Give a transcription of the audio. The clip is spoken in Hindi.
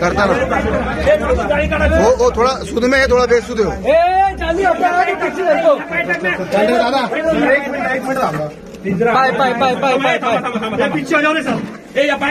करता ना हो वो थोडा सुध में है थोडा बेसुद हो। दादा। पाय पाय पाय पाय पाय पाय पीछे जाओ सर